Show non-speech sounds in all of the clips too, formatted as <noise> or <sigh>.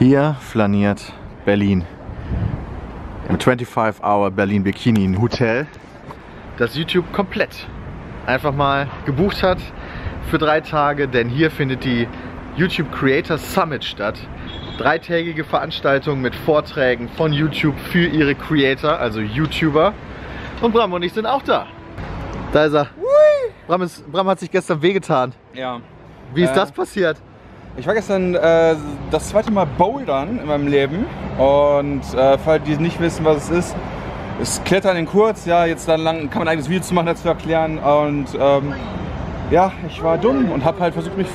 Hier flaniert Berlin. Im 25-Hour Berlin Bikini Hotel, das YouTube komplett einfach mal gebucht hat für drei Tage, denn hier findet die YouTube Creator Summit statt. Dreitägige Veranstaltung mit Vorträgen von YouTube für ihre Creator, also YouTuber. Und Bram und ich sind auch da. Da ist er. Bram, ist, Bram hat sich gestern wehgetan. Ja. Wie ist Äh, das passiert? Ich war gestern äh, das zweite Mal bouldern in meinem Leben. Und äh, für alle, die nicht wissen, was es ist, ist Klettern in kurz. Ja, jetzt dann lang kann man ein eigenes Video zu machen, das zu erklären. Und ähm, ja, ich war dumm und habe halt versucht, mich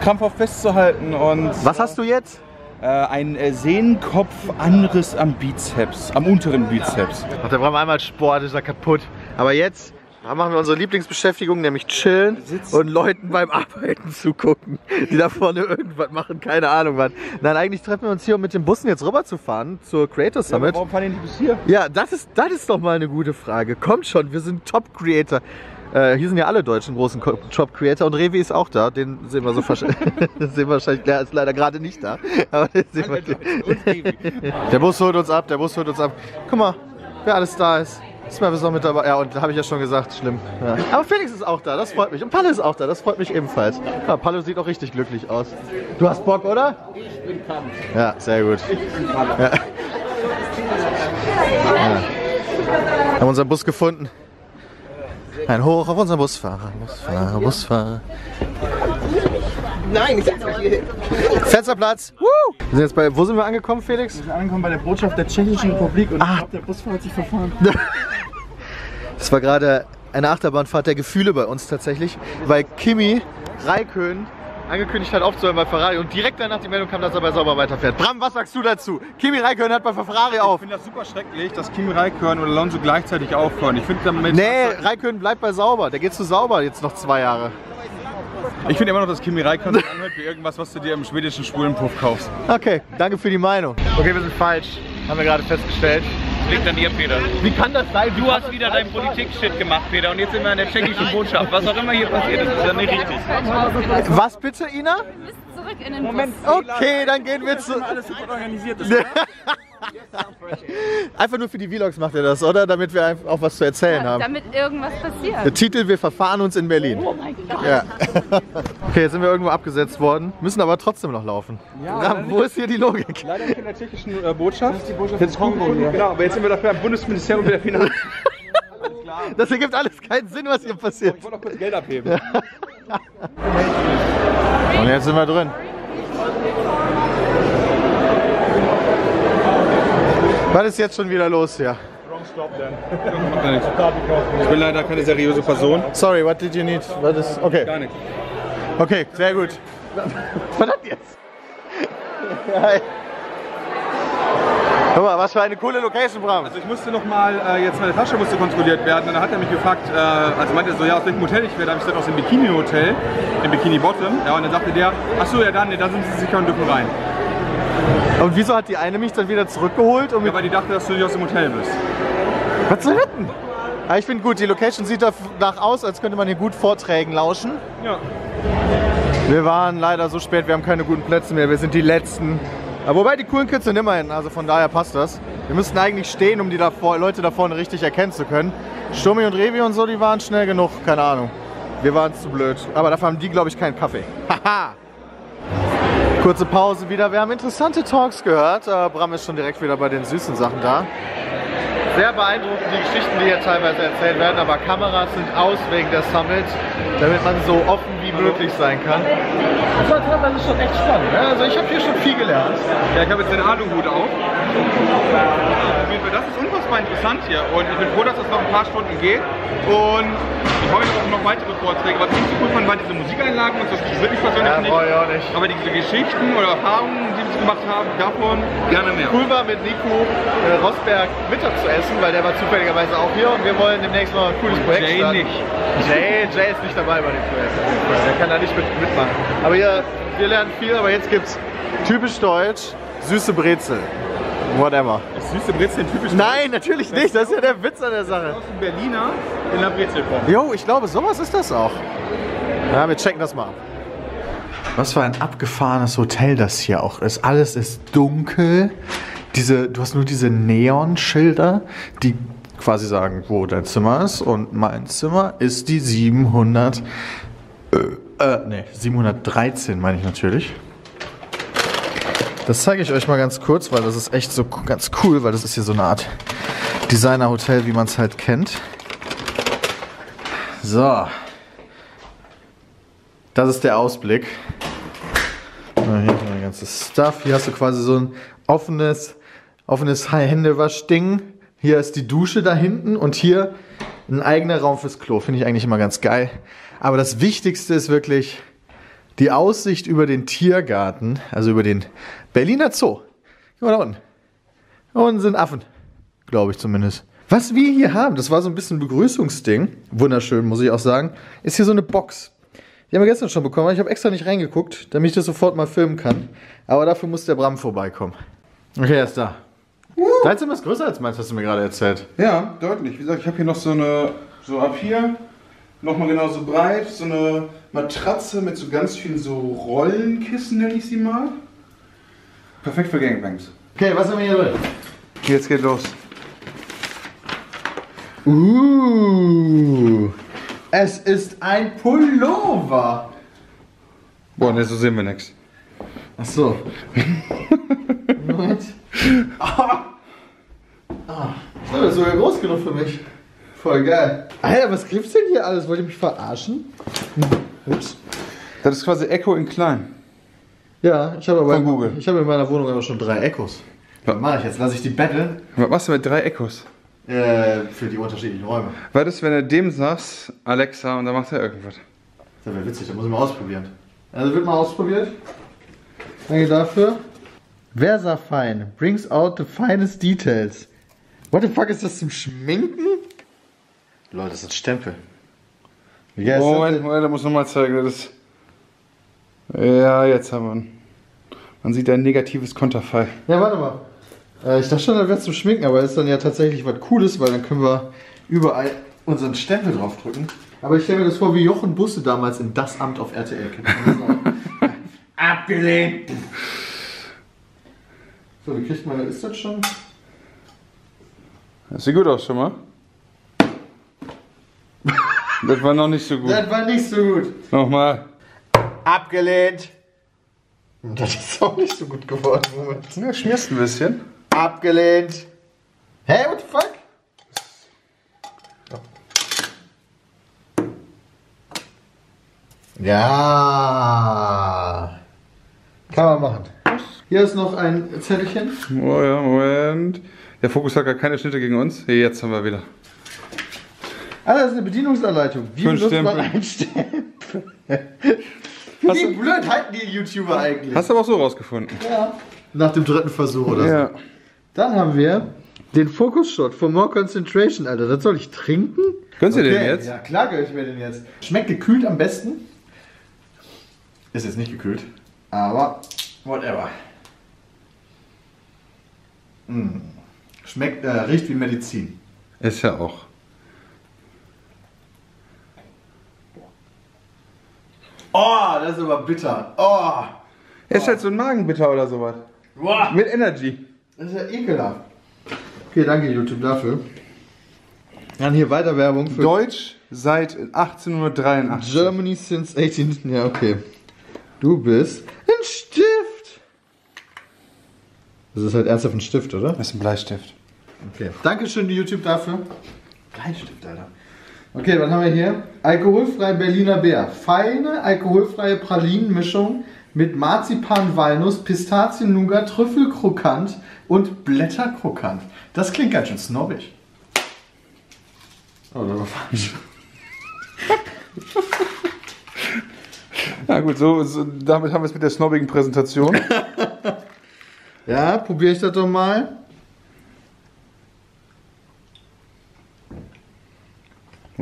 krampfhaft festzuhalten. Und Was hast du jetzt? äh, ein äh, Sehnenkopfanriss am Bizeps, am unteren Bizeps. Ach, der Bram einmal Sport, ist er kaputt. Aber jetzt machen wir unsere Lieblingsbeschäftigung, nämlich chillen Sitzen. und Leuten beim Arbeiten zugucken, die da vorne irgendwas machen, keine Ahnung was. Nein, eigentlich treffen wir uns hier, um mit den Bussen jetzt rüber zu fahren zur Creator Summit. Warum fahren die bis hier? Ja, das ist, das ist doch mal eine gute Frage. Kommt schon, wir sind Top-Creator. Äh, hier sind ja alle deutschen großen Co- Top-Creator und Revi ist auch da. Den sehen wir so <laughs> <laughs> sehen wahrscheinlich, der ist leider gerade nicht da. Aber den sehen wir der Bus holt uns ab, der Bus holt uns ab. Guck mal, wer alles da ist. Ist noch mit dabei. Ja, und da habe ich ja schon gesagt, schlimm. Ja. Aber Felix ist auch da, das freut mich. Und Palle ist auch da, das freut mich ebenfalls. Ja, Palle sieht auch richtig glücklich aus. Du hast Bock, oder? Ich bin pumped. Ja, sehr gut. Ja. Ja. Haben unseren Bus gefunden. Ein Hoch auf unseren Busfahrer, Busfahrer, Busfahrer. Nein, ich setze mich hier hin. Fensterplatz. Wir sind jetzt bei, wo sind wir angekommen, Felix? Wir sind angekommen bei der Botschaft der Tschechischen Republik und Ah. ich glaube, der Busfahrer hat sich verfahren. <laughs> Das war gerade eine Achterbahnfahrt der Gefühle bei uns tatsächlich, weil Kimi Raikön angekündigt hat aufzuhören bei Ferrari und direkt danach die Meldung kam, dass er bei Sauber weiterfährt. Bram, was sagst du dazu? Kimi Raikön hört bei Ferrari Ich auf. finde das super schrecklich, dass Kimi Räikkönen und Alonso gleichzeitig aufhören. Ich finde damit. Nee, Raikön bleibt bei Sauber. Der geht zu Sauber jetzt noch zwei Jahre. Ich finde immer noch, dass Kimi sich anhört wie irgendwas, was du dir im schwedischen Schwulenpuff kaufst. Okay, danke für die Meinung. Okay, wir sind falsch. Haben wir gerade festgestellt. Liegt an dir, Peter. Wie kann das sein? Du hast wieder deinen Politik-Shit gemacht, Peter, und jetzt sind wir in der tschechischen Botschaft. Was auch immer hier passiert ist, ist ja nicht richtig. Was bitte, Ina? Zurück in den Moment. Okay, dann gehen wir zu. Alles super organisiert ist. <laughs> Einfach nur für die Vlogs macht er das, oder? Damit wir einfach auch was zu erzählen haben. Damit irgendwas passiert. Der Titel, wir verfahren uns in Berlin. Oh mein Gott. Ja. <laughs> Okay, jetzt sind wir irgendwo abgesetzt worden, müssen aber trotzdem noch laufen. Bram, wo ist hier die Logik? Leider nicht in der tschechischen äh, Botschaft. Das ist die Botschaft des Kongo hier. Genau, aber jetzt sind wir dafür am Bundesministerium für der Finanzen. <laughs> Das ergibt alles keinen Sinn, was hier passiert. Ich wollte noch kurz Geld abheben. Und jetzt sind wir drin. Was ist jetzt schon wieder los hier? Macht <laughs> ja nichts. Ich bin leider keine seriöse Person. Sorry, what did you need? Was ist? Okay, Gar nichts. okay, sehr gut. <laughs> Was hat jetzt? <laughs> Hi. Guck mal, was für eine coole Location, Bram. Also ich musste noch mal, äh, jetzt meine Tasche musste kontrolliert werden. Und dann hat er mich gefragt, äh, also meinte er so, ja, aus welchem Hotel ich wäre. Da habe ich gesagt, aus dem Bikini Hotel, dem Bikini Bottom. Ja, und dann sagte der, ach so, ja dann, nee, da sind sie sicher und dürfen rein. Und wieso hat die eine mich dann wieder zurückgeholt? Um Ja, weil die dachte, dass du nicht aus dem Hotel bist. Was zu retten? Aber ich finde gut, die Location sieht danach aus, als könnte man hier gut Vorträgen lauschen. Ja. Wir waren leider so spät, wir haben keine guten Plätze mehr, wir sind die Letzten. Aber wobei die coolen Kids sind immerhin, also von daher passt das. Wir müssten eigentlich stehen, um die da vor, Leute da vorne richtig erkennen zu können. Sturmi und Revi und so, die waren schnell genug, keine Ahnung. Wir waren zu blöd. Aber dafür haben die, glaube ich, keinen Kaffee. <laughs> Haha! Kurze Pause wieder. Wir haben interessante Talks gehört. Äh, Bram ist schon direkt wieder bei den süßen Sachen da. Sehr beeindruckend die Geschichten, die hier teilweise erzählt werden, aber Kameras sind aus wegen der Summit, damit man so offen wie möglich sein kann. Das war teilweise schon echt spannend. Ne? Also ich habe hier schon viel gelernt. Ja, ich habe jetzt den Aluhut auf. Das ist unfassbar interessant hier und ich bin froh, dass das noch ein paar Stunden geht. Und ich freue mich auf noch weitere Vorträge. Was ich nicht so cool fand, waren diese Musikeinlagen und das interessiert mich persönlich Ja, nicht. auch nicht. Aber diese Geschichten oder Erfahrungen, die sie gemacht haben, davon gerne mehr. Cool war mit Nico äh, Rosberg Mittag zu essen, weil der war zufälligerweise auch hier und wir wollen demnächst mal ein cooles Projekt Jay starten. nicht. Jay, Jay ist nicht dabei bei dem Projekt. Der kann da nicht mit, mitmachen. Aber hier, wir lernen viel, aber jetzt gibt's typisch deutsch, süße Brezel. Whatever. Ist süße Brezel typisch Nein, natürlich nicht. Das ist ja der Witz an der Sache. aus dem Berliner in der Brezelform. Jo, ich glaube, sowas ist das auch. Ja, wir checken das mal ab. Was für ein abgefahrenes Hotel das hier auch ist. Alles ist dunkel. Diese, du hast nur diese Neonschilder, die quasi sagen, wo dein Zimmer ist. Und mein Zimmer ist die 700. Äh, äh, nee, 713 meine ich natürlich. Das zeige ich euch mal ganz kurz, weil das ist echt so ganz cool, weil das ist hier so eine Art Designer-Hotel, wie man es halt kennt. So. Das ist der Ausblick. Hier mein ganzes Stuff. Hier hast du quasi so ein offenes, offenes Händewaschding. Hier ist die Dusche da hinten und hier ein eigener Raum fürs Klo. Finde ich eigentlich immer ganz geil. Aber das Wichtigste ist wirklich die Aussicht über den Tiergarten, also über den Berliner Zoo. Guck mal da unten. Da unten sind Affen. Glaube ich zumindest. Was wir hier haben, das war so ein bisschen ein Begrüßungsding. Wunderschön, muss ich auch sagen. Ist hier so eine Box. Die haben wir gestern schon bekommen. Ich habe extra nicht reingeguckt, damit ich das sofort mal filmen kann. Aber dafür muss der Bram vorbeikommen. Okay, er ist da. Dein Zimmer ist größer als meins, hast du mir gerade erzählt. Ja, deutlich. Wie gesagt, ich habe hier noch so eine, so ab hier, nochmal genauso breit, so eine Matratze mit so ganz vielen so Rollenkissen, nenne ich sie mal. Perfekt für Gangbangs. Okay, was haben wir hier drin? Jetzt geht los. Uh, es ist ein Pullover. Boah, ne, so sehen wir nichts. Ach so. <laughs> Moment. Ah. Ah. Das ist sogar groß genug für mich. Voll geil. Alter, was gibt's denn hier alles? Wollt ihr mich verarschen? Ups. Das ist quasi Echo in klein. Ja, ich habe aber Von Google. ich habe in meiner Wohnung aber schon drei Echos. Was mache ich jetzt? Lasse ich die betteln? Was machst du mit drei Echos? Äh, für die unterschiedlichen Räume. Was ist, wenn du dem sagst, Alexa, und dann macht er irgendwas? Das wäre witzig, da muss ich mal ausprobieren. Also wird mal ausprobiert. Danke dafür. Versafine brings out the finest details. What the fuck ist das zum Schminken? Leute, das ist Stempel. Wie das Moment? Moment, da muss nochmal zeigen. Das ja, jetzt haben wir ihn. Man sieht ein negatives Konterfei. Ja, warte mal. Äh, ich dachte schon, das wäre zum Schminken, aber ist dann ja tatsächlich was Cooles, weil dann können wir überall unseren Stempel draufdrücken. Aber ich stelle mir das vor, wie Jochen Busse damals in Das Amt auf RTL. <laughs> Abgelehnt! So, wie kriegt man das? Ist das schon? Das sieht gut aus schon mal. Das war noch nicht so gut. Das war nicht so gut. Nochmal. Abgelehnt! Das ist auch nicht so gut geworden. Moment. Ja, schmierst ein bisschen. Abgelehnt! Hä, what the fuck? Ja. Kann man machen. Hier ist noch ein Zettelchen. Oh ja, Moment. Der Fokus hat gar keine Schnitte gegen uns. Hey, jetzt haben wir wieder. Ah, das ist eine Bedienungsanleitung. Wie benutzt man einen Stempel? <laughs> Wie blöd halten die YouTuber eigentlich? hast du aber auch so rausgefunden. Ja. Nach dem dritten Versuch oder so. Ja. Dann haben wir den Focus-Shot for more concentration, Alter. Das soll ich trinken? Gönnst du den jetzt? Ja, klar gönn ich mir den jetzt. Schmeckt gekühlt am besten. Ist jetzt nicht gekühlt. Aber whatever. Mm. Schmeckt, äh, riecht wie Medizin. Ist ja auch. Oh, das ist aber bitter. Oh. Ist halt so ein Magenbitter oder sowas. Boah. Mit Energy. Das ist ja ekelhaft. Okay, danke YouTube dafür. Dann hier weiter Werbung für Deutsch seit 1883. Germany since 18. Ja, okay. Du bist ein Stift. Das ist halt ernsthaft ein Stift, oder? Das ist ein Bleistift. Okay. Dankeschön, YouTube, dafür. Bleistift, Alter. Okay, was haben wir hier? Alkoholfrei Berliner Bär. Feine alkoholfreie Pralinenmischung mit Marzipan, Walnuss, Pistazien, Nougat, Trüffelkrokant und Blätterkrokant. Das klingt ganz schön snobbig. Oh, das war falsch. <laughs> Na gut, so, so damit haben wir es mit der snobbigen Präsentation. <laughs> Ja, probiere ich das doch mal.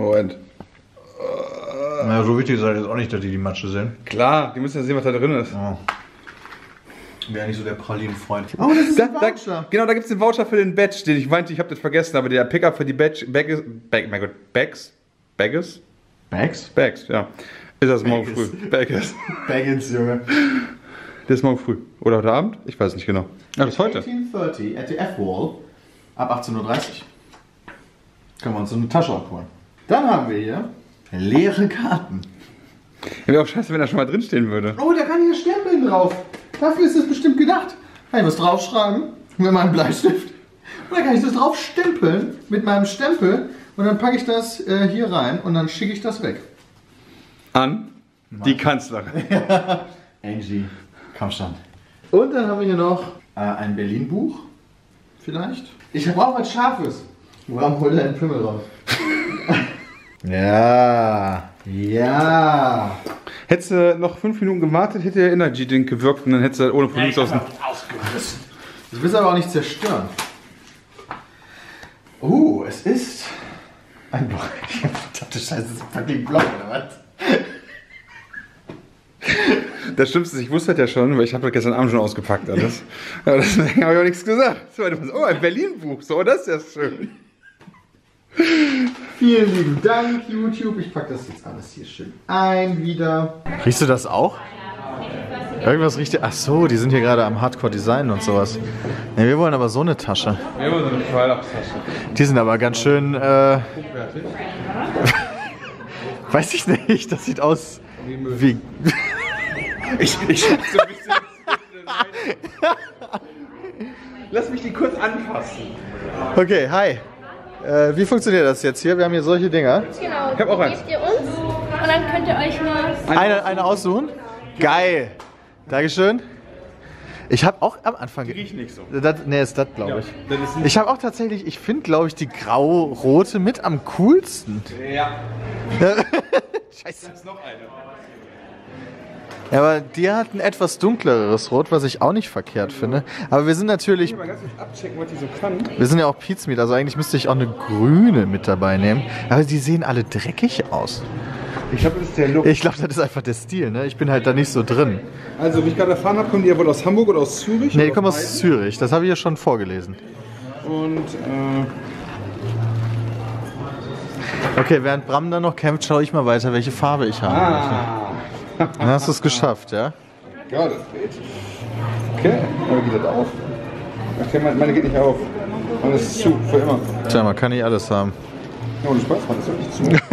Moment. Na, so wichtig ist halt jetzt auch nicht, dass die die Matsche sind. Klar, die müssen ja sehen, was da drin ist. Wäre nicht so der Pralinenfreund. Oh, das ist Da, ein da, Voucher. genau, da gibt es den Voucher für den Badge, den ich meinte, ich habe das vergessen, aber der Pickup für die Badge, Bags, Bag, mein Gott, Bags, Bags, Bags? Bags, ja. Ist das morgen früh? Baggins. <laughs> Baggins, Junge. Das ist morgen früh. Oder heute Abend? Ich weiß nicht genau. Ah, das ist heute. 1830 at the F-Wall ab 18.30 Uhr. Können wir uns so eine Tasche abholen. Dann haben wir hier leere Karten. Wäre auch scheiße, wenn da schon mal drinstehen würde. Oh, da kann hier stempeln drauf. Dafür ist es bestimmt gedacht. Kann ich was draufschreiben mit meinem Bleistift. Und dann kann ich das drauf stempeln mit meinem Stempel und dann packe ich das äh, hier rein und dann schicke ich das weg. An die Kanzlerin. <laughs> Angie, komm schon. Und dann haben wir hier noch äh, ein Berlin-Buch. Vielleicht. Ich brauche was Scharfes. Warum holt er einen Pimmel raus? <laughs> ja, ja. Hättest du noch fünf Minuten gewartet, hätte der Energy Drink gewirkt und dann hättest du ohne Probleme aus dem. Ich will es aber auch nicht zerstören. Oh, es ist ein Block. <laughs> Verdammte Scheiße, das ist ein fucking Block, oder was? Das Schlimmste ist, ich wusste das ja schon, weil ich habe das gestern Abend schon ausgepackt alles. Aber deswegen habe ich auch nichts gesagt. Oh, ein Berlin-Buch. So, das ist ja schön. Vielen lieben Dank, YouTube. Ich packe das jetzt alles hier schön ein wieder. Riechst du das auch? Irgendwas riecht Ach so, die sind hier gerade am Hardcore Design und sowas. Ne, wir wollen aber so eine Tasche. Wir haben so eine Weihnachtstasche. Die sind aber ganz schön. Äh, <laughs> weiß ich nicht. Das sieht aus wie. <laughs> Ich, ich hab so ein bisschen. <laughs> Lass mich die kurz anfassen. Okay, hi. Äh, wie funktioniert das jetzt hier? Wir haben hier solche Dinger. Genau. hab auch eins. Gebt ihr uns und dann könnt ihr euch mal. Eine, eine aussuchen? Geil. Dankeschön. Ich habe auch am Anfang. Die riecht nicht so. Das, nee, ist das, glaube ich. das ist Ich habe auch tatsächlich, ich finde, glaube ich, die grau-rote mit am coolsten. Ja. <laughs> Scheiße. Da ist noch eine. Ja, aber die hat ein etwas dunkleres Rot, was ich auch nicht verkehrt finde. Aber wir sind natürlich, wir sind ja auch Pizmeet, also eigentlich müsste ich auch eine grüne mit dabei nehmen. Aber die sehen alle dreckig aus. Ich glaube, das ist der Look. Ich glaube, das ist einfach der Stil, ne? Ich bin halt da nicht so drin. Also, wie ich gerade erfahren habe, kommen die ja wohl aus Hamburg oder aus Zürich. Ne, die kommen aus beiden. Zürich, das habe ich ja schon vorgelesen. Und, äh, Okay, während Bram dann noch kämpft, schaue ich mal weiter, welche Farbe ich habe. ah. Dann hast du es geschafft, ja? Ja, das geht. Okay, aber geht das auf? Okay, meine, geht nicht auf. Meine ist zu, für immer. Tja, man kann nicht alles haben. Ja, ohne Spaß, man ist wirklich zu.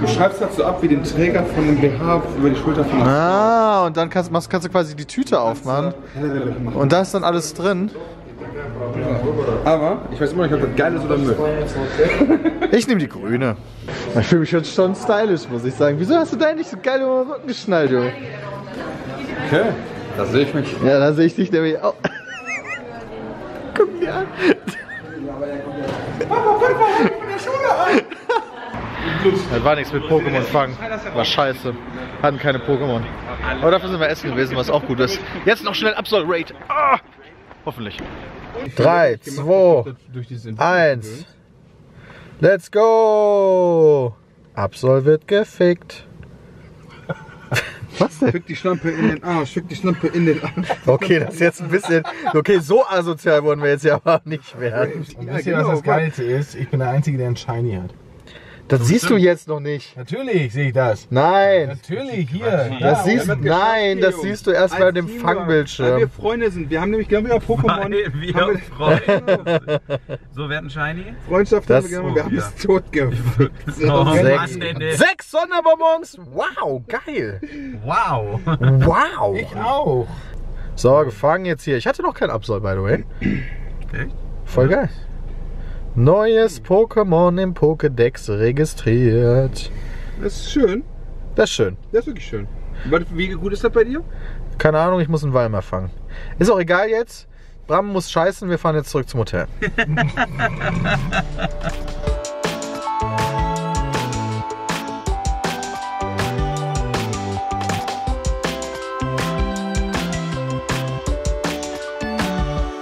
Du schreibst das so ab wie den Träger von dem BH über die Schulter von Ah, und dann kannst, machst, kannst du quasi die Tüte aufmachen. Und da ist dann alles drin. Aber ich weiß immer nicht, ob das geil ist oder Müll. <laughs> Ich nehme die grüne. Ich fühle mich schon, schon stylisch, muss ich sagen. Wieso hast du da nicht so geil über den Rücken geschnallt, Junge? Okay, da sehe ich mich. Ja, da sehe ich dich nämlich auch. Guck mir an. Das war nichts mit Pokémon fangen. War scheiße. Hatten keine Pokémon. Aber dafür sind wir essen gewesen, was auch gut ist. Jetzt noch schnell Absol Raid. Ah! Hoffentlich. 3, 2, 1. Let's go! Absol wird gefickt. Was denn? Schick die Schlampe in den Arsch, schick die Schlampe in den Arsch. Okay, das ist jetzt ein bisschen. Okay, so asozial wollen wir jetzt ja aber nicht werden. Und wisst ihr, was das Geilste ist? Ich bin der Einzige, der einen Shiny hat. Das siehst du jetzt noch nicht. Natürlich sehe ich das. Nein. Natürlich, hier. Das da. siehst, nein, das siehst du erst bei dem Weil wir Fangbildschirm. Freunde sind. Wir haben nämlich genau wie bei Pokémon. Wir haben <laughs> Freunde. So werden Shiny. Freundschaft Das- haben wir gemacht. Wir haben es totgefickt. <laughs> Oh, Sechs. Sonderbonbons! Wow, geil! Wow. Wow! Ich auch. So, gefangen jetzt hier. Ich hatte noch kein Absol, by the way. Echt? Voll geil. Neues Pokémon im Pokédex registriert. Das ist schön. Das ist schön. Das ist wirklich schön. Wie gut ist das bei dir? Keine Ahnung, ich muss einen Weimar fangen. Ist auch egal jetzt. Bram muss scheißen, wir fahren jetzt zurück zum Hotel. <laughs>